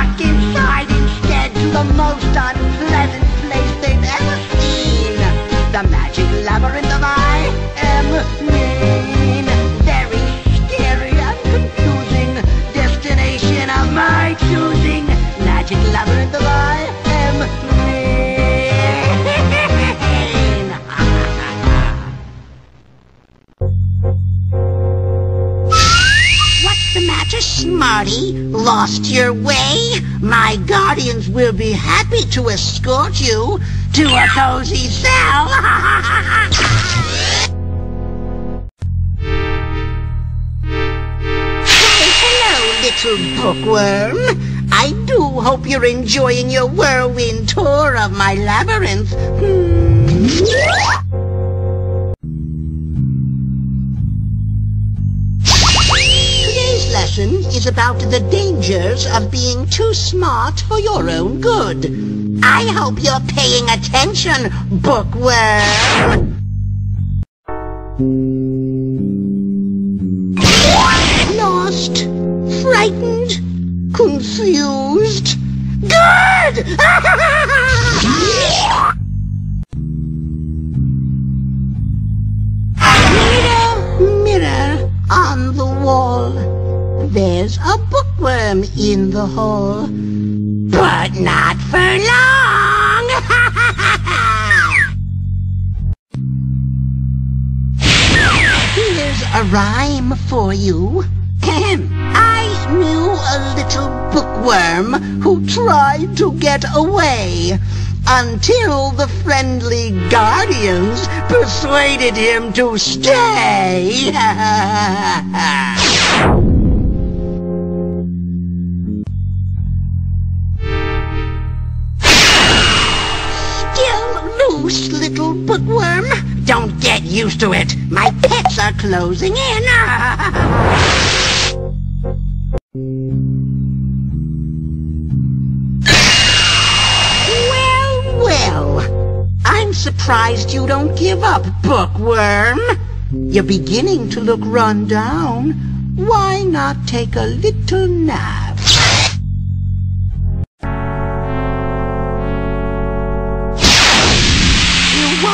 stuck inside instead to the most unpleasant place they've ever seen. The magic labyrinth of I am party? Lost your way? My guardians will be happy to escort you to a cozy cell. Hello, little bookworm. I do hope you're enjoying your whirlwind tour of my labyrinth. Hmm. Lesson is about the dangers of being too smart for your own good. I hope you're paying attention, bookworm. Lost, frightened, confused. Good! mirror, mirror on the wall. There's a bookworm in the hall. But not for long! Here's a rhyme for you. I knew a little bookworm who tried to get away until the friendly guardians persuaded him to stay. Little bookworm? Don't get used to it. My pets are closing in. Well, well. I'm surprised you don't give up, bookworm. You're beginning to look run down. Why not take a little nap?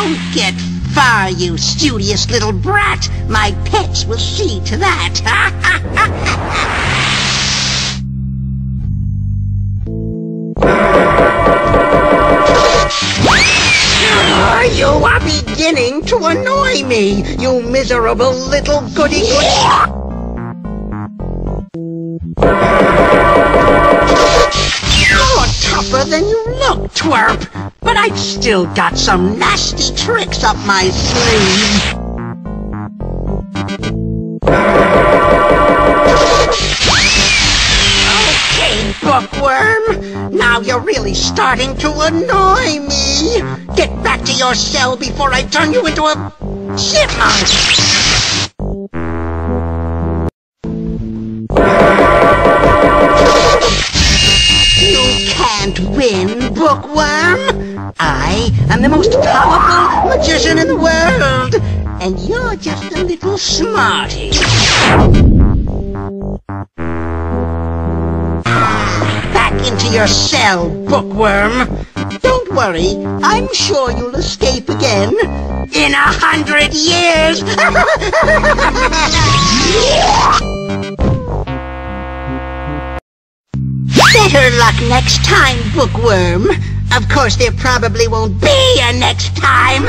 Won't get far, you studious little brat. My pets will see to that. You are beginning to annoy me, you miserable little goody-goody. You're tougher than you look, twerp. But I've still got some nasty tricks up my sleeve. Okay, bookworm. Now you're really starting to annoy me. Get back to your cell before I turn you into a chipmunk. Can't win, bookworm. I am the most powerful magician in the world, and you're just a little smarty. Back into your cell, bookworm. Don't worry, I'm sure you'll escape again in a hundred years. Better luck next time, bookworm. Of course, there probably won't be a next time.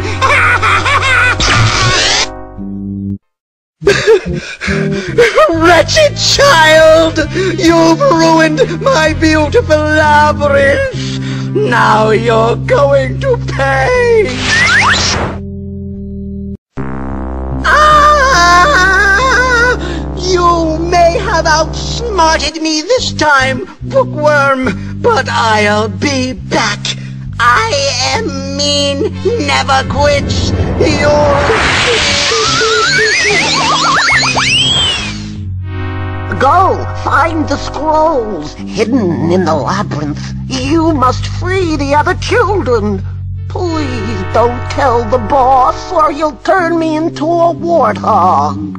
Wretched child! You've ruined my beautiful labyrinth! Now you're going to pay! Ah! You may have outsmarted me this time, bookworm, but I'll be back. I am mean, never quits. You're... Go, find the scrolls hidden in the labyrinth. You must free the other children. Please don't tell the boss or you'll turn me into a warthog.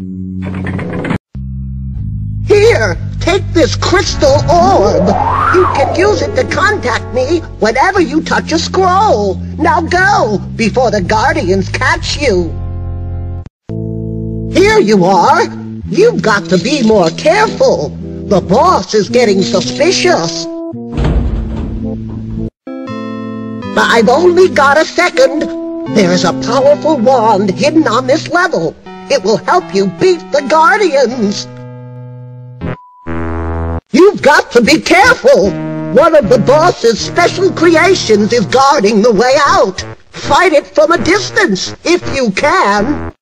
Here, take this crystal orb. You can use it to contact me whenever you touch a scroll. Now go, before the guardians catch you. Here you are. You've got to be more careful. The boss is getting suspicious. I've only got a second. There is a powerful wand hidden on this level. It will help you beat the Guardians. You've got to be careful. One of the boss's special creations is guarding the way out. Fight it from a distance, if you can.